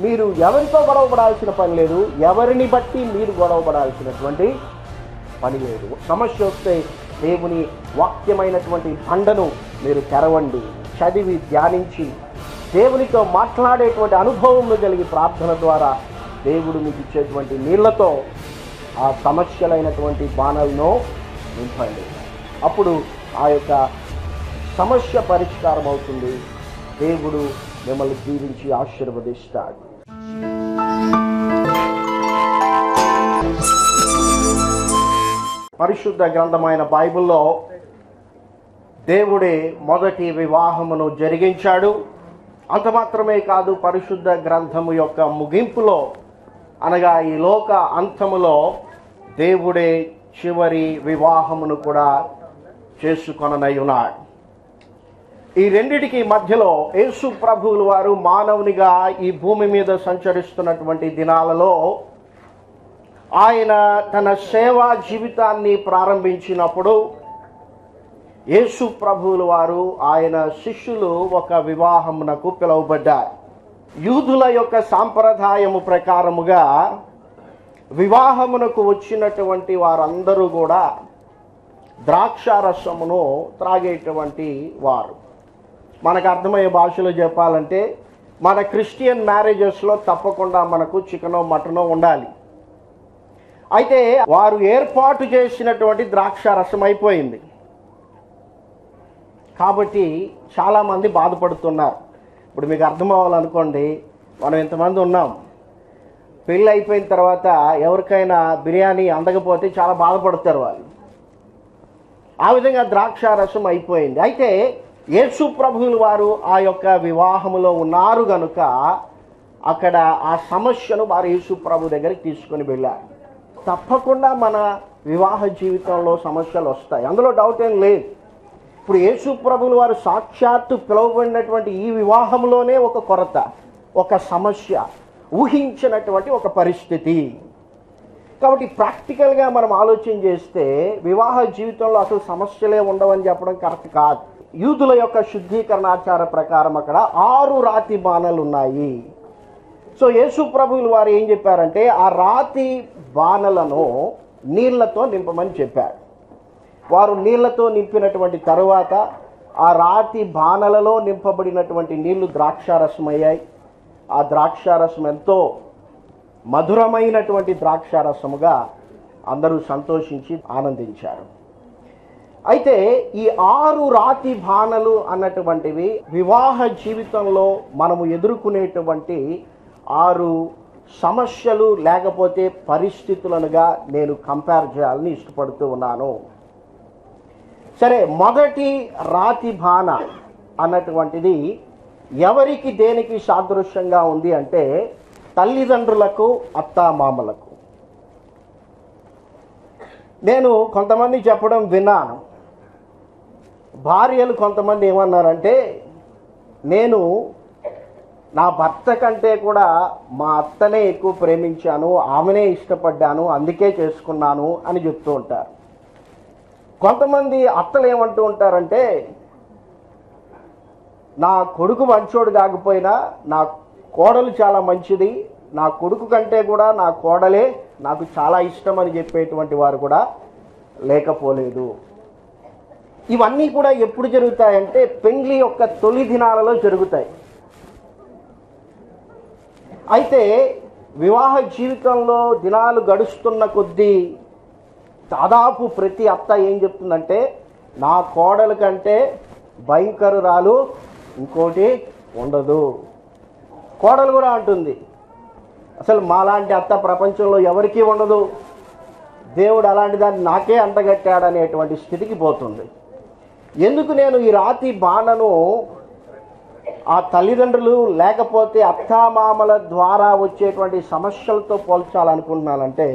మీరు ఎవరితో గొడవపడాల్సిన పని లేదు ఎవరిని బట్టి మీరు గొడవపడాల్సినటువంటి పని లేదు. సమస్య వస్తే దేవుని వాక్యమైనటువంటి బండను మీరు తెరవండి చదివి ధ్యానించి దేవునితో మాట్లాడేటువంటి అనుభవం కలిగి ప్రార్థన ద్వారా దేవుడు మీకు ఇచ్చేటువంటి నీళ్ళతో ఆ సమస్యలైనటువంటి బాణలను నింపండి. అప్పుడు ఆ యొక్క సమస్య పరిష్కారం అవుతుంది దేవుడు మిమ్మల్ని జీవించి ఆశీర్వదిస్తాడు. పరిశుద్ధ గ్రంథమైన బైబిల్లో దేవుడే మొదటి వివాహమును జరిగించాడు. అంత మాత్రమే కాదు పరిశుద్ధ గ్రంథము యొక్క ముగింపులో అనగా ఈ లోక అంతములో దేవుడే చివరి వివాహమును కూడా చేసుకొననై ఉన్నాడు ఈ రెండిటికి మధ్యలో యేసు ప్రభువులు వారు మానవునిగా ఈ భూమి మీద సంచరిస్తున్నటువంటి దినాలలో ఆయన తన సేవా జీవితాన్ని ప్రారంభించినప్పుడు యేసు ప్రభువులు వారు ఆయన శిష్యులు ఒక వివాహమునకు పిలువబడ్డారు. యూదుల యొక్క సాంప్రదాయము ప్రకారముగా వివాహమునకు వచ్చినటువంటి వారందరూ కూడా ద్రాక్షారసమును త్రాగేటువంటి వారు. మనకు అర్థమయ్యే భాషలో చెప్పాలంటే మన క్రిస్టియన్ మ్యారేజెస్లో తప్పకుండా మనకు చికెనో మటనో ఉండాలి. అయితే వారు ఏర్పాటు చేసినటువంటి ద్రాక్ష రసం అయిపోయింది. కాబట్టి చాలామంది బాధపడుతున్నారు. ఇప్పుడు మీకు అర్థం అవ్వాలనుకోండి మనం ఇంతమంది ఉన్నాం. పెళ్ళి అయిపోయిన తర్వాత ఎవరికైనా బిర్యానీ అందకపోతే చాలా బాధపడతారు వాళ్ళు. ఆ విధంగా ద్రాక్ష రసం అయిపోయింది. అయితే యేసు ప్రభువులు వారు ఆ యొక్క వివాహములో ఉన్నారు గనుక అక్కడ ఆ సమస్యను వారు యేసు ప్రభు దగ్గరికి తీసుకొని వెళ్ళారు. తప్పకుండా మన వివాహ జీవితంలో సమస్యలు వస్తాయి. అందులో డౌట్ ఏం లేదు. ఇప్పుడు యేసు ప్రభులు వారు సాక్షాత్తు పిలువబడినటువంటి ఈ వివాహంలోనే ఒక కొరత ఒక సమస్య ఊహించినటువంటి ఒక పరిస్థితి. కాబట్టి ప్రాక్టికల్గా మనం ఆలోచన చేస్తే వివాహ జీవితంలో అసలు సమస్యలే ఉండవని చెప్పడం కరెక్ట్ కాదు. యూదుల యొక్క శుద్ధీకరణాచార ప్రకారం అక్కడ ఆరు రాతి బాణలు ఉన్నాయి. సో యేసు ప్రభువులు వారు ఏం చెప్పారంటే ఆ రాతి బాణలను నీళ్ళతో నింపమని చెప్పారు. వారు నీళ్ళతో నింపినటువంటి తరువాత ఆ రాతి బాణలలో నింపబడినటువంటి నీళ్ళు ద్రాక్షారసం అయ్యాయి. ఆ ద్రాక్షారసం ఎంతో మధురమైనటువంటి ద్రాక్షారసముగా అందరూ సంతోషించి ఆనందించారు. అయితే ఈ ఆరు రాతి బాణలు అన్నటువంటివి వివాహ జీవితంలో మనము ఎదుర్కొనేటువంటి ఆరు సమస్యలు లేకపోతే పరిస్థితులనుగా నేను కంపేర్ చేయాలని ఇష్టపడుతూ ఉన్నాను. సరే మొదటి రాతి భాన అన్నటువంటిది ఎవరికి దేనికి సాదృశ్యంగా ఉంది అంటే తల్లిదండ్రులకు అత్తామామలకు. నేను కొంతమంది చెప్పడం విన్నాను. భార్యలు కొంతమంది ఏమన్నారంటే నేను నా భర్త కంటే కూడా మా అత్తనే ఎక్కువ ప్రేమించాను ఆమెనే ఇష్టపడ్డాను అందుకే చేసుకున్నాను అని చెప్తూ ఉంటారు. కొంతమంది అత్తలు ఏమంటూ ఉంటారంటే నా కొడుకు మంచోడు కాకపోయినా నా కోడలు చాలా మంచిది నా కొడుకు కంటే కూడా నా కోడలే నాకు చాలా ఇష్టం అని చెప్పేటువంటి వారు కూడా లేకపోలేదు. ఇవన్నీ కూడా ఎప్పుడు జరుగుతాయంటే పెండ్లి యొక్క తొలి దినాలలో జరుగుతాయి. అయితే వివాహ జీవితంలో దినాలు గడుస్తున్న కొద్దీ దాదాపు ప్రతి అత్త ఏం చెప్తుందంటే నా కోడల కంటే భయంకరురాలు ఇంకోటి ఉండదు. కోడలు కూడా అంటుంది అసలు మాలాంటి అత్త ప్రపంచంలో ఎవరికీ ఉండదు. దేవుడు అలాంటి దాన్ని నాకే అంటగట్టాడనేటువంటి స్థితికి పోతుంది. ఎందుకు నేను ఈ రాతి బాణను ఆ తల్లిదండ్రులు లేకపోతే అత్తామామల ద్వారా వచ్చేటువంటి సమస్యలతో పోల్చాలనుకుంటున్నానంటే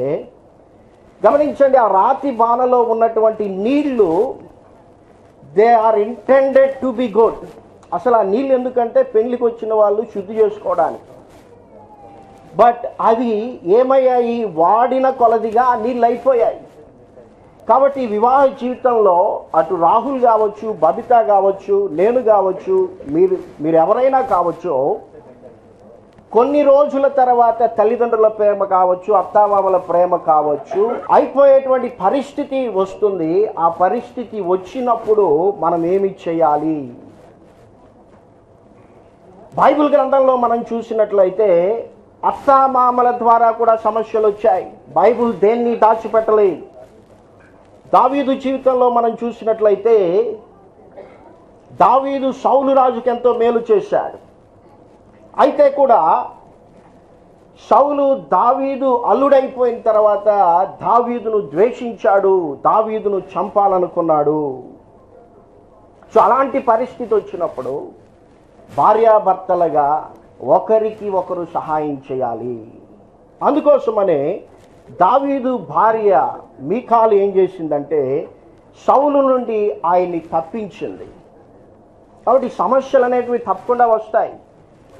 గమనించండి ఆ రాతి బాణలో ఉన్నటువంటి నీళ్ళు they are intended to be good అసలు ఆ నీళ్ళు ఎందుకంటే పెళ్ళికి వచ్చిన వాళ్ళు శుద్ధి చేసుకోవడానికి. బట్ అవి ఏమయ్యాయి? వాడిన కొలదిగా ఆ నీళ్ళు అయిపోయాయి. కాబట్టి వివాహ జీవితంలో అటు రాహుల్ కావచ్చు బబిత కావచ్చు నేను కావచ్చు మీరు మీరు ఎవరైనా కావచ్చు కొన్ని రోజుల తర్వాత తల్లిదండ్రుల ప్రేమ కావచ్చు అత్తామామల ప్రేమ కావచ్చు అయిపోయేటువంటి పరిస్థితి వస్తుంది. ఆ పరిస్థితి వచ్చినప్పుడు మనం ఏమి చేయాలి? బైబిల్ గ్రంథంలో మనం చూసినట్లయితే అత్తామామల ద్వారా కూడా సమస్యలు వచ్చాయి. బైబిల్ దేన్ని దాచిపెట్టలేదు? దావీదు జీవితంలో మనం చూసినట్లయితే దావీదు సౌలు రాజుకి ఎంతో మేలు చేశాడు. అయితే కూడా సౌలు దావీదు అల్లుడైపోయిన తర్వాత దావీదును ద్వేషించాడు దావీదును చంపాలనుకున్నాడు. సో అలాంటి పరిస్థితి వచ్చినప్పుడు భార్యాభర్తలుగా ఒకరికి ఒకరు సహాయం చేయాలి. అందుకోసమనే దావీదు భార్య మీకాలు ఏం చేసిందంటే సౌలు నుండి ఆయన్ని తప్పించింది. కాబట్టి సమస్యలు అనేటివి తప్పకుండా వస్తాయి.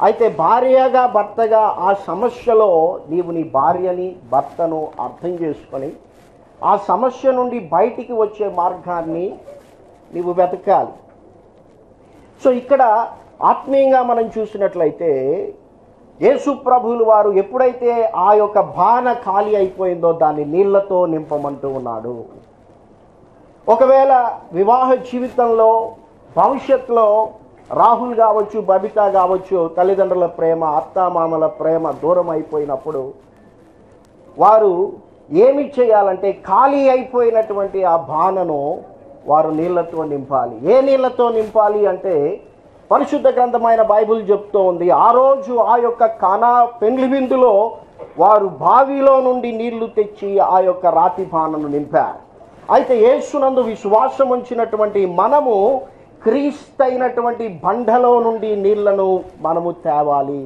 అయితే భార్యగా భర్తగా ఆ సమస్యలో నీవు నీ భార్యని భర్తను అర్థం చేసుకొని ఆ సమస్య నుండి బయటికి వచ్చే మార్గాన్ని నీవు వెతకాలి. సో ఇక్కడ ఆత్మీయంగా మనం చూసినట్లయితే యేసు ప్రభువులు వారు ఎప్పుడైతే ఆ యొక్క బాణ ఖాళీ అయిపోయిందో దాన్ని నీళ్ళతో నింపమంటూ ఉన్నాడు. ఒకవేళ వివాహ జీవితంలో భవిష్యత్తులో రాహుల్ కావచ్చు బబిత కావచ్చు తల్లిదండ్రుల ప్రేమ అత్తామామల ప్రేమ దూరం అయిపోయినప్పుడు వారు ఏమి చేయాలంటే ఖాళీ అయిపోయినటువంటి ఆ బాణను వారు నీళ్ళతో నింపాలి. ఏ నీళ్ళతో నింపాలి అంటే పరిశుద్ధ గ్రంథమైన బైబిల్ చెప్తూ ఉంది ఆ రోజు ఆ యొక్క కానా పెండ్లి విందులో వారు బావిలో నుండి నీళ్ళు తెచ్చి ఆ యొక్క రాతి బాణను నింపారు. అయితే యేసునందు విశ్వాసం ఉంచినటువంటి మనము క్రీస్తైనటువంటి బండలో నుండి నీళ్ళను మనము తేవాలి.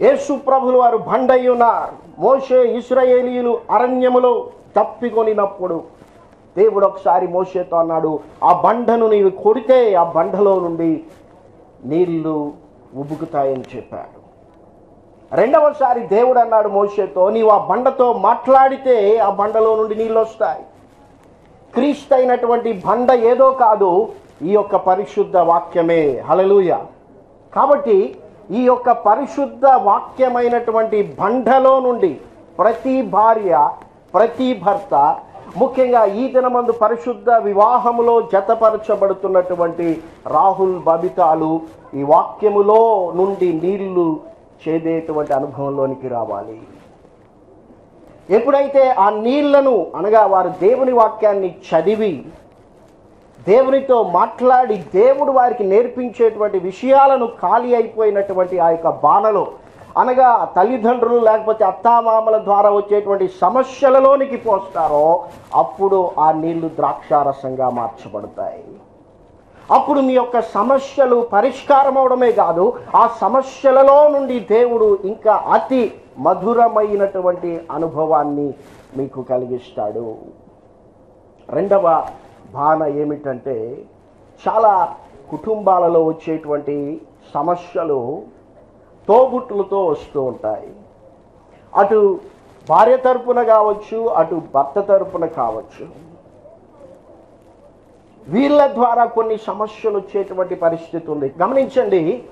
యేసు ప్రభులు వారు బండయ్యున్నారు. మోషే ఇస్రాయేలీయులు అరణ్యములో తప్పికొనినప్పుడు దేవుడు ఒకసారి మోషేతో అన్నాడు ఆ బండను నీవు కొడితే ఆ బండలో నుండి నీళ్ళు ఉబుకుతాయని చెప్పాడు. రెండవసారి దేవుడు అన్నాడు మోసేతో నీవు ఆ బండతో మాట్లాడితే ఆ బండలో నుండి నీళ్ళు వస్తాయి. క్రీస్తైనటువంటి బండ ఏదో కాదు ఈ యొక్క పరిశుద్ధ వాక్యమే. హలలుయ కాబట్టి ఈ యొక్క పరిశుద్ధ వాక్యమైనటువంటి బండలో నుండి ప్రతి భార్య ప్రతి భర్త ముఖ్యంగా ఈ దినమందు పరిశుద్ధ వివాహములో జతపరచబడుతున్నటువంటి రాహుల్ బబితాలు ఈ వాక్యములో నుండి నీళ్ళు చేదేటువంటి అనుభవంలోనికి రావాలి. ఎప్పుడైతే ఆ నీళ్ళను అనగా వారు దేవుని వాక్యాన్ని చదివి దేవునితో మాట్లాడి దేవుడు వారికి నేర్పించేటువంటి విషయాలను ఖాళీ అయిపోయినటువంటి ఆ యొక్క బాణలో అనగా తల్లిదండ్రులు లేకపోతే అత్తామామల ద్వారా వచ్చేటువంటి సమస్యలలోనికి పోస్తారో అప్పుడు ఆ నీళ్ళు ద్రాక్షారసంగా మార్చబడతాయి. అప్పుడు మీ యొక్క సమస్యలు పరిష్కారం అవడమే కాదు ఆ సమస్యలలో నుండి దేవుడు ఇంకా అతి మధురమైనటువంటి అనుభవాన్ని మీకు కలిగిస్తాడు. రెండవ భావన ఏమిటంటే చాలా కుటుంబాలలో వచ్చేటువంటి సమస్యలు తోబుట్టులతో వస్తూ ఉంటాయి. అటు భార్య తరపున కావచ్చు అటు భర్త తరపున కావచ్చు. వీళ్ళ ద్వారా కొన్ని సమస్యలు వచ్చేటువంటి పరిస్థితి ఉంది. గమనించండి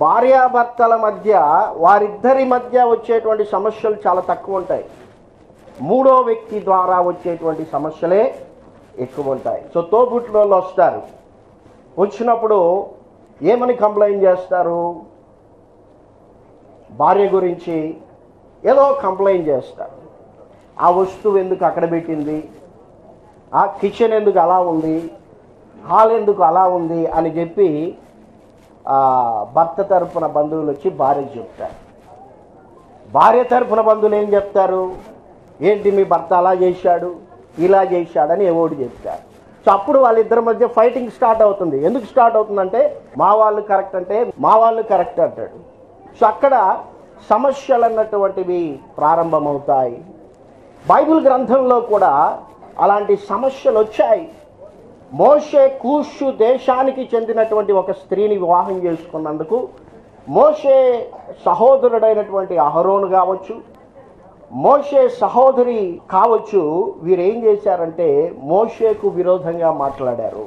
భార్యాభర్తల మధ్య వారిద్దరి మధ్య వచ్చేటువంటి సమస్యలు చాలా తక్కువ ఉంటాయి. మూడో వ్యక్తి ద్వారా వచ్చేటువంటి సమస్యలే ఎక్కువ ఉంటాయి. సో తోబుట్లలో వస్తారు. వచ్చినప్పుడు ఏమని కంప్లైంట్ చేస్తారు? భార్య గురించి ఏదో కంప్లైంట్ చేస్తారు. ఆ వస్తువు ఎందుకు అక్కడ పెట్టింది? ఆ కిచెన్ ఎందుకు అలా ఉంది? హాల్ ఎందుకు అలా ఉంది? అని చెప్పి భర్త తరపున బంధువులు వచ్చి భార్యకు చెప్తారు. భార్య తరపున బంధువులు ఏం చెప్తారు? ఏంటి మీ భర్త అలా చేశాడు? ఇలా చేశాడని ఎవోడు చెప్తారు. సో అప్పుడు వాళ్ళిద్దరి మధ్య ఫైటింగ్ స్టార్ట్ అవుతుంది. ఎందుకు స్టార్ట్ అవుతుందంటే మా వాళ్ళు కరెక్ట్ అంటే మా వాళ్ళు కరెక్ట్ అంటాడు. సో అక్కడ సమస్యలు అన్నటువంటివి ప్రారంభమవుతాయి. బైబిల్ గ్రంథంలో కూడా అలాంటి సమస్యలు వచ్చాయి. మోషే కూషు దేశానికి చెందినటువంటి ఒక స్త్రీని వివాహం చేసుకున్నందుకు మోషే సహోదరుడైనటువంటి అహరోను కావచ్చు మోషే సహోదరి కావచ్చు వీరేం చేశారంటే మోషేకు విరోధంగా మాట్లాడారు.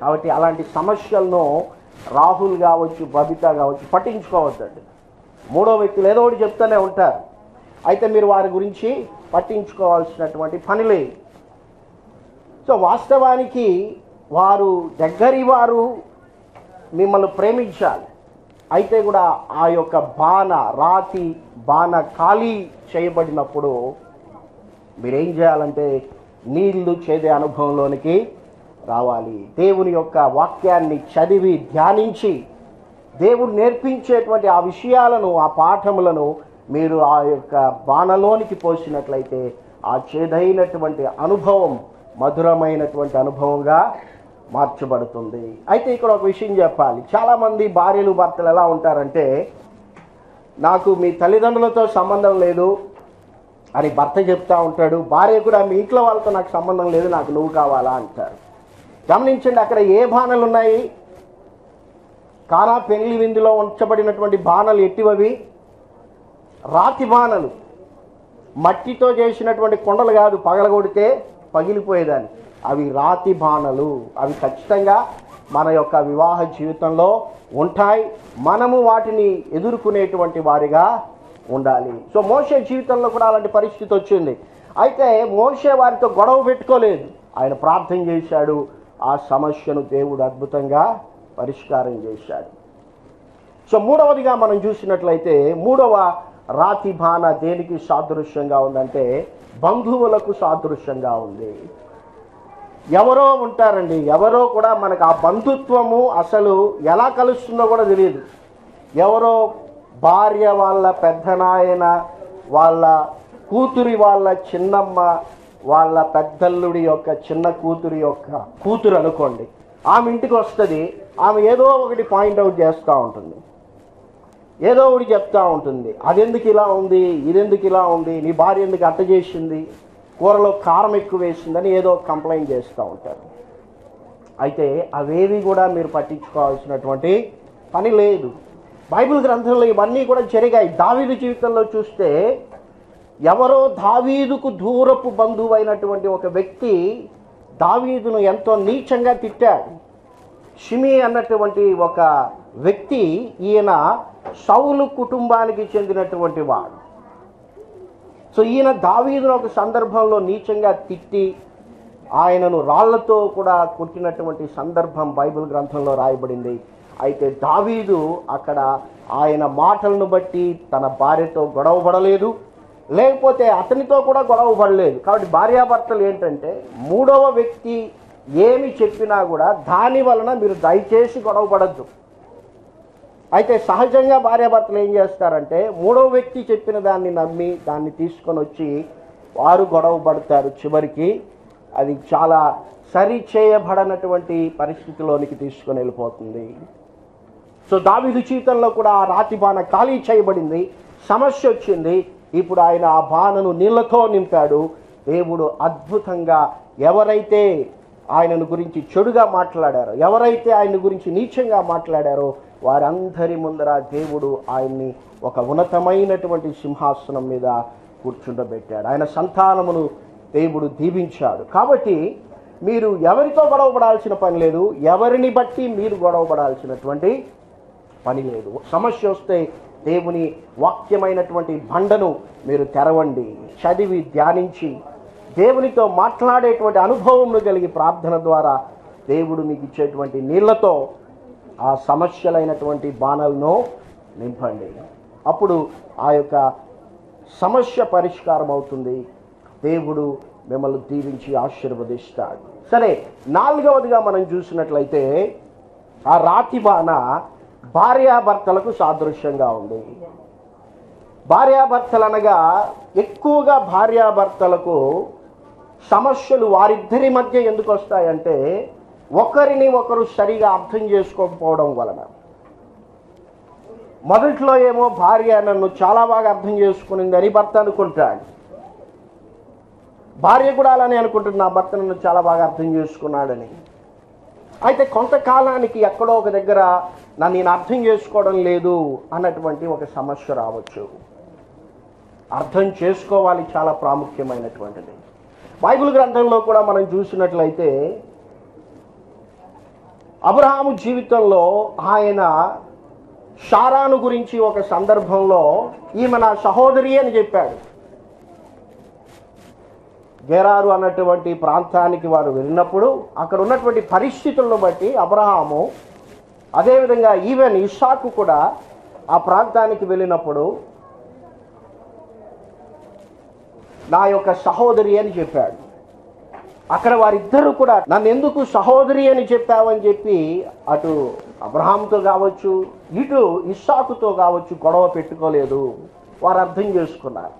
కాబట్టి అలాంటి సమస్యలను రాహుల్ కావచ్చు బబిత కావచ్చు పట్టించుకోవద్దండి. మూడో వ్యక్తులు ఏదో ఒకటి చెప్తూనే ఉంటారు. అయితే మీరు వారి గురించి పట్టించుకోవాల్సినటువంటి పని లేదు. సో వాస్తవానికి వారు దగ్గరి వారు మిమ్మల్ని ప్రేమించాలి. అయితే కూడా ఆ యొక్క బాణ రాతి బాణ ఖాళీ చేయబడినప్పుడు మీరేం చేయాలంటే నీళ్ళు చేదే అనుభవంలోనికి రావాలి. దేవుని యొక్క వాక్యాన్ని చదివి ధ్యానించి దేవుడు నేర్పించేటువంటి ఆ విషయాలను ఆ పాఠములను మీరు ఆ యొక్క బాణలోనికి పోసినట్లయితే ఆ చేదైనటువంటి అనుభవం మధురమైనటువంటి అనుభవంగా మార్చబడుతుంది. అయితే ఇక్కడ ఒక విషయం చెప్పాలి. చాలామంది భార్యలు భర్తలు ఎలా ఉంటారంటే నాకు మీ తల్లిదండ్రులతో సంబంధం లేదు అని భర్త చెప్తూ ఉంటాడు. భార్య కూడా మీ ఇంట్లో వాళ్ళతో నాకు సంబంధం లేదు నాకు నువ్వు కావాలా అంటారు. గమనించండి అక్కడ ఏ బాణలు ఉన్నాయి కానా పెంగ్లి విందులో ఉంచబడినటువంటి బాణలు ఎట్టివవి? రాతి బాణలు. మట్టితో చేసినటువంటి కొండలు కాదు పగలగొడితే పగిలిపోయేదాన్ని. అవి రాతి బాణలు. అవి ఖచ్చితంగా మన యొక్క వివాహ జీవితంలో ఉంటాయి. మనము వాటిని ఎదుర్కొనేటువంటి వారిగా ఉండాలి. సో మోసే జీవితంలో కూడా అలాంటి పరిస్థితి వచ్చింది. అయితే మోసే వారితో గొడవ పెట్టుకోలేదు. ఆయన ప్రార్థన చేశాడు. ఆ సమస్యను దేవుడు అద్భుతంగా పరిష్కారం చేశాడు. సో మూడవదిగా మనం చూసినట్లయితే మూడవ రాతి బాణ దేనికి సాదృశ్యంగా ఉందంటే బంధువులకు సాదృశ్యంగా ఉంది. ఎవరో ఉంటారండి ఎవరో కూడా మనకు ఆ బంధుత్వము అసలు ఎలా కలుస్తుందో కూడా తెలియదు. ఎవరో భార్య వాళ్ళ పెద్దనాయన వాళ్ళ కూతురి వాళ్ళ చిన్నమ్మ వాళ్ళ పెద్దల్లుడి యొక్క చిన్న కూతురి యొక్క కూతురు అనుకోండి. ఆమె ఇంటికి వస్తుంది ఆమె ఏదో ఒకటి పాయింట్అవుట్ చేస్తూ ఉంటుంది. ఏదో ఒకటి చెప్తా ఉంటుంది. అదెందుకు ఇలా ఉంది? ఇదెందుకు ఇలా ఉంది? నీ భార్య ఎందుకు అట్ట చేసింది? కూరలో కారం ఎక్కువ వేసిందని ఏదో కంప్లైంట్ చేస్తూ ఉంటారు. అయితే అవేవి కూడా మీరు పట్టించుకోవాల్సినటువంటి పని లేదు. బైబిల్ గ్రంథంలో ఇవన్నీ కూడా జరిగాయి. దావీదు జీవితంలో చూస్తే ఎవరో దావీదుకు దూరపు బంధువు అయినటువంటి ఒక వ్యక్తి దావీదును ఎంతో నీచంగా తిట్టాడు. షిమి అన్నటువంటి ఒక వ్యక్తి ఈయన సౌలు కుటుంబానికి చెందినటువంటి వాడు. సో ఈయన దావీదును ఒక సందర్భంలో నీచంగా తిట్టి ఆయనను రాళ్ళతో కూడా కొట్టినటువంటి సందర్భం బైబిల్ గ్రంథంలో రాయబడింది. అయితే దావీదు అక్కడ ఆయన మాటలను బట్టి తన భార్యతో గొడవ పడలేదు లేకపోతే అతనితో కూడా గొడవ పడలేదు. కాబట్టి భార్యాభర్తలు ఏంటంటే మూడవ వ్యక్తి ఏమి చెప్పినా కూడా దాని వలన మీరు దయచేసి గొడవ పడద్దు. అయితే సహజంగా భార్యాభర్తలు ఏం చేస్తారంటే మూడవ వ్యక్తి చెప్పిన దాన్ని నమ్మి దాన్ని తీసుకొని వచ్చి వారు గొడవ పడతారు చివరికి. అది చాలా సరి చేయబడనటువంటి పరిస్థితిలోనికి తీసుకొని వెళ్ళిపోతుంది. సో దావిదు జీవితంలో కూడా ఆ రాతి బాణ ఖాళీ చేయబడింది. సమస్య వచ్చింది. ఇప్పుడు ఆయన ఆ బాణను నీళ్ళతో నింపాడు. దేవుడు అద్భుతంగా ఎవరైతే ఆయనను గురించి చెడుగా మాట్లాడారో ఎవరైతే ఆయన గురించి నీచంగా మాట్లాడారో వారందరి ముందర దేవుడు ఆయన్ని ఒక ఉన్నతమైనటువంటి సింహాసనం మీద కూర్చుండబెట్టాడు. ఆయన సంతానమును దేవుడు దీవించాడు. కాబట్టి మీరు ఎవరితో గొడవపడాల్సిన పని లేదు. ఎవరిని బట్టి మీరు గొడవపడాల్సినటువంటి పని లేదు. సమస్య వస్తే దేవుని వాక్యమైనటువంటి బండను మీరు తెరవండి చదివి ధ్యానించి దేవునితో మాట్లాడేటువంటి అనుభవంను కలిగి ప్రార్థన ద్వారా దేవుడు మీకు ఇచ్చేటువంటి నీళ్ళతో ఆ సమస్యలైనటువంటి బాణలను నింపండి. అప్పుడు ఆ యొక్క సమస్య పరిష్కారం అవుతుంది. దేవుడు మిమ్మల్ని దీవించి ఆశీర్వదిస్తాడు. సరే నాలుగవదిగా మనం చూసినట్లయితే ఆ రాతి బాణ భార్యాభర్తలకు సాదృశ్యంగా ఉంది. భార్యాభర్తలు అనగా ఎక్కువగా భార్యాభర్తలకు సమస్యలు వారిద్దరి మధ్య ఎందుకు వస్తాయంటే ఒకరిని ఒకరు సరిగా అర్థం చేసుకోకపోవడం వలన. మొదట్లో ఏమో భార్య నన్ను చాలా బాగా అర్థం చేసుకునిందని భర్త అనుకుంటాడు. భార్య కూడా అలానే అనుకుంటుంది నా భర్త నన్ను చాలా బాగా అర్థం చేసుకున్నాడని. అయితే కొంతకాలానికి ఎక్కడో ఒక దగ్గర నన్ను నేను అర్థం చేసుకోవడం లేదు అన్నటువంటి ఒక సమస్య రావచ్చు. అర్థం చేసుకోవాలి చాలా ప్రాముఖ్యమైనటువంటిది. బైబిల్ గ్రంథంలో కూడా మనం చూసినట్లయితే అబ్రహాము జీవితంలో ఆయన షారాను గురించి ఒక సందర్భంలో ఈమె నా సహోదరి అని చెప్పాడు. గెరారు అన్నటువంటి ప్రాంతానికి వారు వెళ్ళినప్పుడు అక్కడ ఉన్నటువంటి పరిస్థితులను బట్టి అబ్రహాము అదేవిధంగా ఈవెన్ ఇషాకు కూడా ఆ ప్రాంతానికి వెళ్ళినప్పుడు నా యొక్క సహోదరి అని చెప్పాడు. అక్కడ వారిద్దరూ కూడా నన్ను ఎందుకు సహోదరి అని చెప్పావని చెప్పి అటు అబ్రహాంతో కావచ్చు ఇటు ఇషాకుతో కావచ్చు గొడవ పెట్టుకోలేదు. వారు అర్థం చేసుకున్నారు.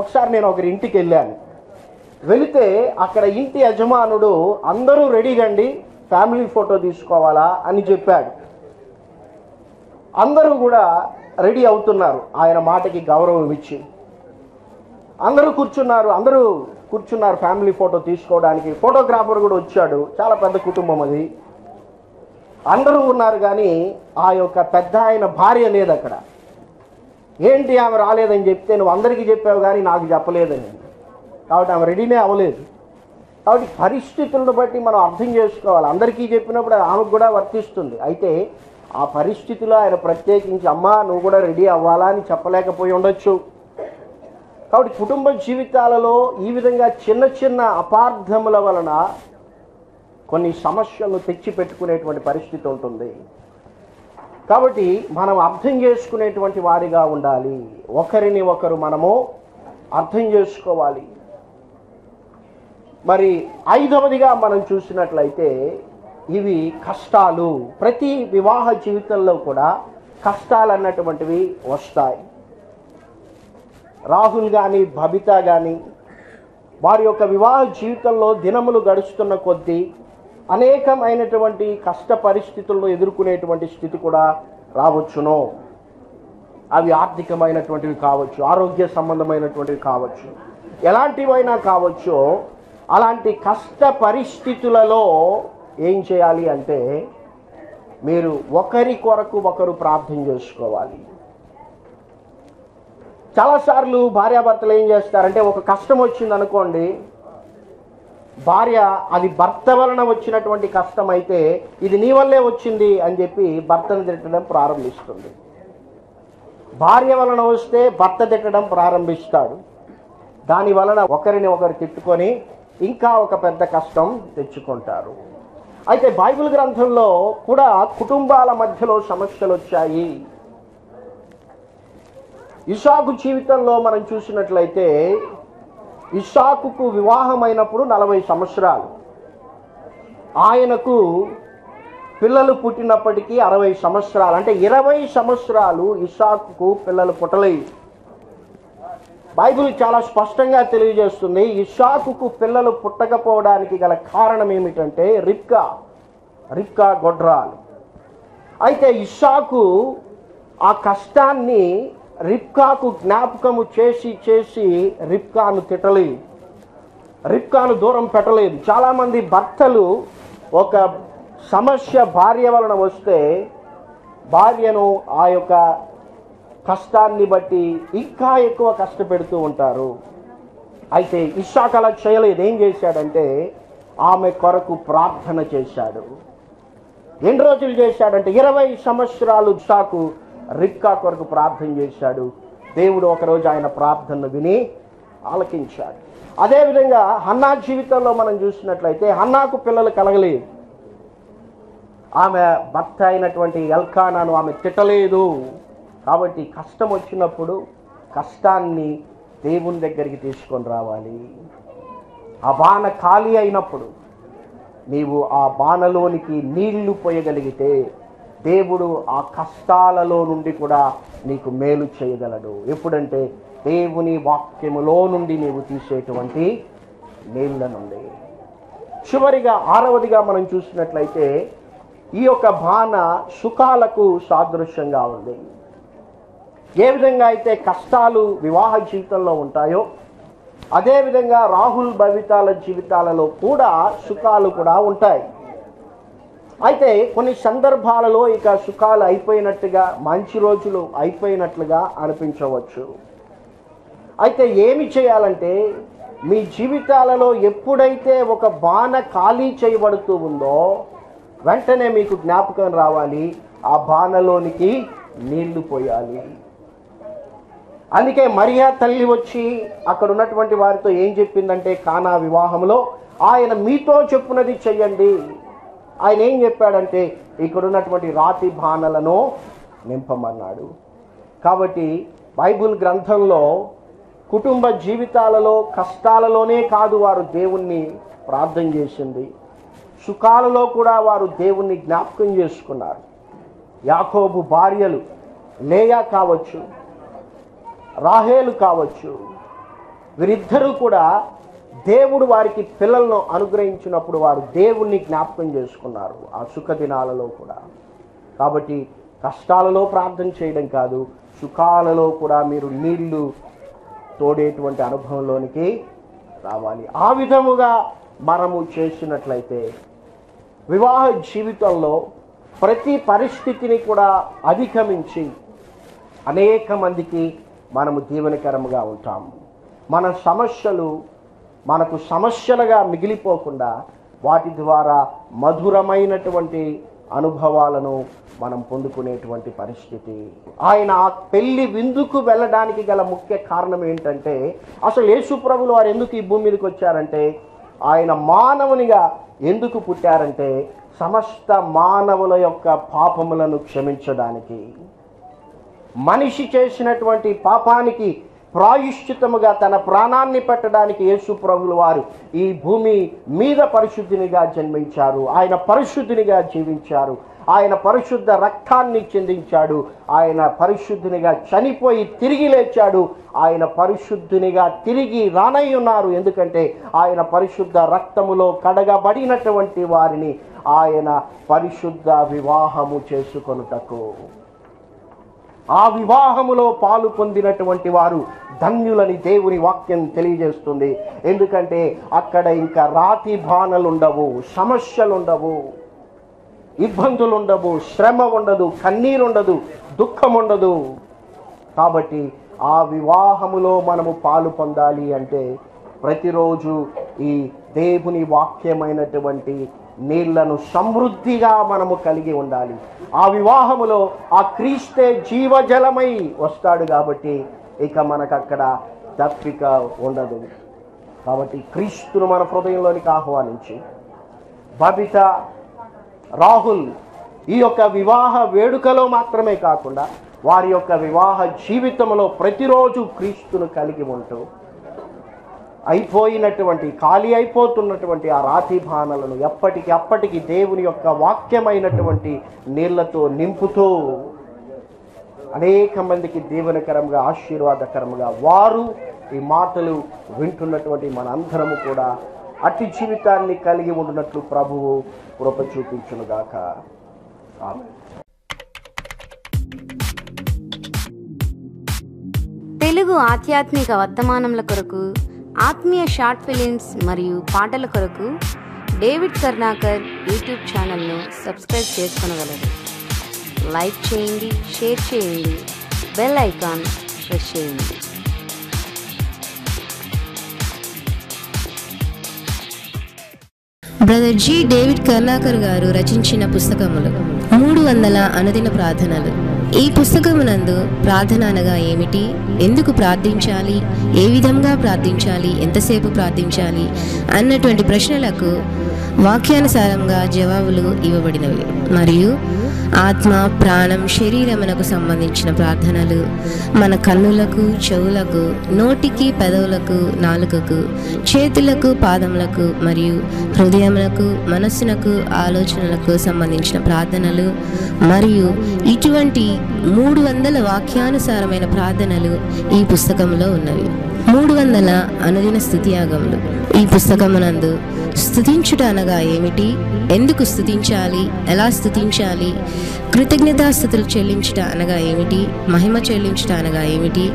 ఒకసారి నేను ఒకరి ఇంటికి వెళ్ళాను. వెళితే అక్కడ ఇంటి యజమానుడు అందరూ రెడీగండి ఫ్యామిలీ ఫోటో తీసుకోవాలా? అని చెప్పాడు. అందరూ కూడా రెడీ అవుతున్నారు. ఆయన మాటకి గౌరవం ఇచ్చి. అందరూ కూర్చున్నారు అందరూ కూర్చున్నారు ఫ్యామిలీ ఫోటో తీసుకోవడానికి. ఫోటోగ్రాఫర్ కూడా వచ్చాడు చాలా పెద్ద కుటుంబం అది. అందరూ ఉన్నారు కానీ ఆ యొక్క పెద్ద ఆయన భార్య లేదు అక్కడ. ఏంటి ఆమె రాలేదని చెప్తే నువ్వు అందరికీ చెప్పావు కానీ నాకు చెప్పలేదని. కాబట్టి ఆమె రెడీనే అవ్వలేదు. కాబట్టి పరిస్థితులను బట్టి మనం అర్థం చేసుకోవాలి. అందరికీ చెప్పినప్పుడు అది ఆమెకు కూడా వర్తిస్తుంది. అయితే ఆ పరిస్థితిలో ఆయన ప్రత్యేకించి అమ్మా నువ్వు కూడా రెడీ అవ్వాలా? అని చెప్పలేకపోయి ఉండొచ్చు. కాబట్టి కుటుంబ జీవితాలలో ఈ విధంగా చిన్న చిన్న అపార్థముల వలన కొన్ని సమస్యలను తెచ్చిపెట్టుకునేటువంటి పరిస్థితి ఉంటుంది. కాబట్టి మనం అర్థం చేసుకునేటువంటి వారిగా ఉండాలి. ఒకరిని ఒకరు మనము అర్థం చేసుకోవాలి. మరి ఐదవదిగా మనం చూసినట్లయితే ఇవి కష్టాలు. ప్రతి వివాహ జీవితంలో కూడా కష్టాలు అన్నటువంటివి వస్తాయి. రాహుల్ కానీ బబిత కానీ వారి యొక్క వివాహ జీవితంలో దినములు గడుస్తున్న కొద్దీ అనేకమైనటువంటి కష్ట పరిస్థితులను ఎదుర్కొనేటువంటి స్థితి కూడా రావచ్చును. అవి ఆర్థికమైనటువంటివి కావచ్చు ఆరోగ్య సంబంధమైనటువంటివి కావచ్చు ఎలాంటివైనా కావచ్చు అలాంటి కష్ట పరిస్థితులలో ఏం చేయాలి అంటే మీరు ఒకరి కొరకు ఒకరు ప్రార్థన చేసుకోవాలి. చాలాసార్లు భార్యాభర్తలు ఏం చేస్తారంటే ఒక కష్టం వచ్చింది అనుకోండి భార్య అది భర్త వలన వచ్చినటువంటి కష్టం అయితే ఇది నీ వల్లే వచ్చింది అని చెప్పి భర్తను తిట్టడం ప్రారంభిస్తుంది. భార్య వలన వస్తే భర్త తిట్టడం ప్రారంభిస్తాడు. దాని వలన ఒకరిని ఒకరు తిట్టుకొని ఇంకా ఒక పెద్ద కష్టం తెచ్చుకుంటారు. అయితే బైబిల్ గ్రంథంలో కూడా కుటుంబాల మధ్యలో సమస్యలు వచ్చాయి. ఇషాకు జీవితంలో మనం చూసినట్లయితే ఇషాకుకు వివాహమైనప్పుడు నలభై సంవత్సరాలు. ఆయనకు పిల్లలు పుట్టినప్పటికీ అరవై సంవత్సరాలు. అంటే ఇరవై సంవత్సరాలు ఇషాకుకు పిల్లలు పుట్టలేదు. బైబిల్ చాలా స్పష్టంగా తెలియజేస్తుంది ఇషాకుకు పిల్లలు పుట్టకపోవడానికి గల కారణం ఏమిటంటే రిప్కా రిప్కా గొడ్రాలు. అయితే ఇషాకు ఆ కష్టాన్ని రిప్కాకు జ్ఞాపకము చేసి చేసి రిప్కాను తిట్టలేదు. రిప్కాను దూరం పెట్టలేదు. చాలామంది భర్తలు ఒక సమస్య భార్య వలన వస్తే భార్యను ఆ యొక్క కష్టాన్ని బట్టి ఇంకా ఎక్కువ కష్టపెడుతూ ఉంటారు. అయితే ఇషాక్ అలా చేయలేదు. ఏం చేశాడంటే ఆమె కొరకు ప్రార్థన చేశాడు. ఎన్ని రోజులు చేశాడంటే ఇరవై సంవత్సరాలు ఇషాకు రిక్కా కొరకు ప్రార్థన చేశాడు. దేవుడు ఒకరోజు ఆయన ప్రార్థనను విని ఆలకించాడు. అదేవిధంగా హన్నా జీవితంలో మనం చూసినట్లయితే హన్నాకు పిల్లలు కలగలేదు. ఆమె భర్త అయినటువంటి ఎల్కానాను ఆమె తిట్టలేదు. కాబట్టి కష్టం వచ్చినప్పుడు కష్టాన్ని దేవుని దగ్గరికి తీసుకొని రావాలి. ఆ బాణ ఖాళీ అయినప్పుడు నీవు ఆ బాణలోనికి నీళ్ళు పోయగలిగితే దేవుడు ఆ కష్టాలలో నుండి కూడా నీకు మేలు చేయగలడు. ఎప్పుడంటే దేవుని వాక్యములో నుండి నీవు తీసేటువంటి నీళ్ళ నుండి. చివరిగా ఆరవదిగా మనం చూసినట్లయితే ఈ యొక్క బాణ సుఖాలకు సాదృశ్యంగా ఉంది. ఏ విధంగా అయితే కష్టాలు వివాహ జీవితంలో ఉంటాయో అదేవిధంగా రాహుల్ భవితాల జీవితాలలో కూడా సుఖాలు కూడా ఉంటాయి. అయితే కొన్ని సందర్భాలలో ఇక సుఖాలు అయిపోయినట్టుగా మంచి రోజులు అయిపోయినట్లుగా అనిపించవచ్చు. అయితే ఏమి చేయాలంటే మీ జీవితాలలో ఎప్పుడైతే ఒక బాణ ఖాళీ చేయబడుతూ ఉందో వెంటనే మీకు జ్ఞాపకం రావాలి ఆ బాణలోనికి నీళ్ళు పోయాలి. అందుకే మరియా తల్లి వచ్చి అక్కడ ఉన్నటువంటి వారితో ఏం చెప్పిందంటే కానా వివాహంలో ఆయన మీతో చెప్పునది చెయ్యండి. ఆయన ఏం చెప్పాడంటే ఇక్కడ ఉన్నటువంటి రాతి బాణలను నింపమన్నాడు. కాబట్టి బైబిల్ గ్రంథంలో కుటుంబ జీవితాలలో కష్టాలలోనే కాదు వారు దేవుణ్ణి ప్రార్థన చేసింది. సుఖాలలో కూడా వారు దేవుణ్ణి జ్ఞాపకం చేసుకున్నారు. యాకోబు భార్యలు లేయా కావచ్చు రాహేలు కావచ్చు. వీరిద్దరూ కూడా దేవుడు వారికి పిల్లలను అనుగ్రహించినప్పుడు వారు దేవుణ్ణి జ్ఞాపకం చేసుకున్నారు ఆ సుఖ దినాలలో కూడా. కాబట్టి కష్టాలలో ప్రార్థన చేయడం కాదు సుఖాలలో కూడా మీరు నీళ్ళు తోడేటువంటి అనుభవంలోనికి రావాలి. ఆ విధముగా మనము చేసినట్లయితే వివాహ జీవితంలో ప్రతి పరిస్థితిని కూడా అధిగమించి అనేక మందికి మనము దీవెనకరముగా ఉంటాం. మన సమస్యలు మనకు సమస్యలుగా మిగిలిపోకుండా వాటి ద్వారా మధురమైనటువంటి అనుభవాలను మనం పొందుకునేటువంటి పరిస్థితి. ఆయన ఆ పెళ్ళి విందుకు వెళ్ళడానికి గల ముఖ్య కారణం ఏంటంటే అసలు యేసుప్రభులు వారు ఎందుకు ఈ భూమి మీదకి వచ్చారంటే ఆయన మానవునిగా ఎందుకు పుట్టారంటే సమస్త మానవుల యొక్క పాపములను క్షమించడానికి. మనిషి చేసినటువంటి పాపానికి ప్రాయుశ్చితముగా తన ప్రాణాన్ని పెట్టడానికి యేసు ప్రభులు వారు ఈ భూమి మీద పరిశుద్ధినిగా జన్మించారు. ఆయన పరిశుద్ధినిగా జీవించారు. ఆయన పరిశుద్ధ రక్తాన్ని చెందించాడు. ఆయన పరిశుద్ధినిగా చనిపోయి తిరిగి లేచాడు. ఆయన పరిశుద్ధినిగా తిరిగి రానై ఉన్నారు. ఎందుకంటే ఆయన పరిశుద్ధ రక్తములో కడగబడినటువంటి వారిని ఆయన పరిశుద్ధ వివాహము చేసుకొనుటకు. ఆ వివాహములో పాలు పొందినటువంటి వారు ధన్యులని దేవుని వాక్యం తెలియజేస్తుంది. ఎందుకంటే అక్కడ ఇంకా రాతి బాణలుండవు సమస్యలుండవు సమస్యలు ఉండవు ఇబ్బందులు ఉండవు శ్రమ ఉండదు కన్నీరు ఉండదు దుఃఖం ఉండదు కాబట్టి ఆ వివాహములో మనము పాలు పొందాలి అంటే ప్రతిరోజు ఈ దేవుని వాక్యమైనటువంటి నీళ్ళను సమృద్ధిగా మనము కలిగి ఉండాలి. ఆ వివాహములో ఆ క్రీస్తే జీవజలమై వస్తాడు కాబట్టి ఇక మనకు అక్కడ తప్పిక ఉండదు. కాబట్టి క్రీస్తును మన హృదయంలోనికి ఆహ్వానించి బబిత రాహుల్ ఈ యొక్క వివాహ వేడుకలో మాత్రమే కాకుండా వారి యొక్క వివాహ జీవితంలో ప్రతిరోజు క్రీస్తును కలిగి ఉంటూ అయిపోయినటువంటి ఖాళీ అయిపోతున్నటువంటి ఆ రాతి భానలను ఎప్పటికి అప్పటికి దేవుని యొక్క వాక్యమైనటువంటి నీళ్ళతో నింపుతూ అనేక మందికి దీవెనకరంగా ఆశీర్వాదకరంగా వారు ఈ మాటలు వింటున్నటువంటి మనందరము కూడా అట్టి జీవితాన్ని కలిగి ఉండినట్లు ప్రభువు కృప చూపించునుగాక తెలుగు ఆధ్యాత్మిక వర్తమానముల కొరకు ఆత్మీయ షార్ట్ ఫిలిమ్స్ మరియు పాటల కొరకు డేవిడ్ కర్ణాకర్ యూట్యూబ్ ఛానల్ను సబ్స్క్రైబ్ చేసుకునగలరు. లైక్ చేయండి షేర్ చేయండి బెల్ ఐకాన్ ప్రెస్ చేయండి. బ్రదర్ జి డేవిడ్ కర్ణాకర్ గారు రచించిన పుస్తకములు. మూడు వందల అనుదిన ప్రార్థనలు. ఈ పుస్తకమునందు ప్రార్థన అనగా ఏమిటి? ఎందుకు ప్రార్థించాలి? ఏ విధంగా ప్రార్థించాలి? ఎంతసేపు ప్రార్థించాలి? అన్నటువంటి ప్రశ్నలకు వాక్యానుసారంగా జవాబులు ఇవ్వబడినవి. మరియు ఆత్మ ప్రాణం శరీరమునకు సంబంధించిన ప్రార్థనలు. మన కన్నులకు చెవులకు నోటికి పెదవులకు నాలుకకు చేతులకు పాదములకు మరియు హృదయములకు మనస్సునకు ఆలోచనలకు సంబంధించిన ప్రార్థనలు. మరియు ఇటువంటి మూడు వందల వాక్యానుసారమైన ప్రార్థనలు ఈ పుస్తకంలో ఉన్నవి. మూడు వందల అనుదిన స్థుతియాగములు. ఈ పుస్తకమునందు స్థుతించుట అనగా ఏమిటి? ఎందుకు స్థుతించాలి? ఎలా స్థుతించాలి? కృతజ్ఞతాస్థుతులు చెల్లించుట అనగా ఏమిటి? మహిమ చెల్లించుట అనగా ఏమిటి?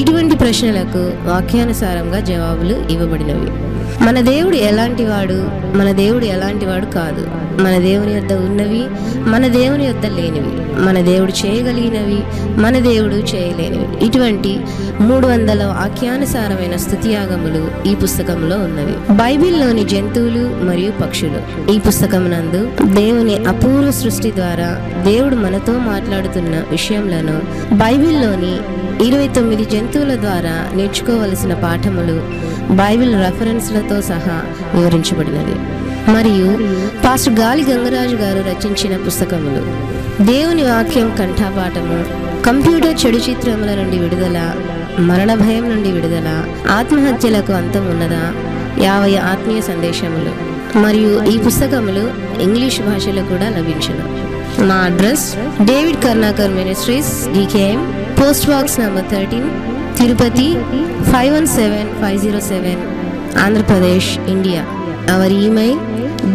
ఇటువంటి ప్రశ్నలకు వాక్యానుసారంగా జవాబులు ఇవ్వబడినవి. మన దేవుడు ఎలాంటి వాడు మన దేవుడు ఎలాంటి వాడు కాదు. మన దేవుని యొద్ద ఉన్నవి మన దేవుని యొద్ద లేనివి మన దేవుడు చేయగలిగినవి మన దేవుడు చేయలేనివి. ఇటువంటి మూడు వందల వాక్యానుసారమైన స్థుతియాగములు ఈ పుస్తకంలో ఉన్నవి. బైబిల్లోని జంతువులు మరియు పక్షులు. ఈ పుస్తకమునందు దేవుని అపూర్వ సృష్టి ద్వారా దేవుడు మనతో మాట్లాడుతున్న విషయములను బైబిల్లోని ఇరవై తొమ్మిది జంతువుల ద్వారా నేర్చుకోవలసిన పాఠములు బైబిల్ రెఫరెన్స్లతో సహా వివరించబడినది. మరియు పాస్టర్ గాలి గంగరాజు గారు రచించిన పుస్తకములు. దేవుని వాక్యం కంఠపాఠము కంప్యూటర్ చెడు చిత్రముల నుండి విడుదల మరణ భయం నుండి విడుదల ఆత్మహత్యలకు అంతం ఉన్నదా యాభై ఆత్మీయ సందేశములు. మరియు ఈ పుస్తకములు ఇంగ్లీష్ భాషలో కూడా లభించును. మా address David Karnakar ministries DKM post box number thirteen Tirupati five one seven five zero seven. Andhra Pradesh India. Our email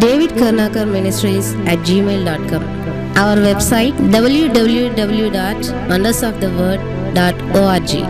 David Karnakar ministries at Gmail dot com our website WWW dot wonders of the world dot org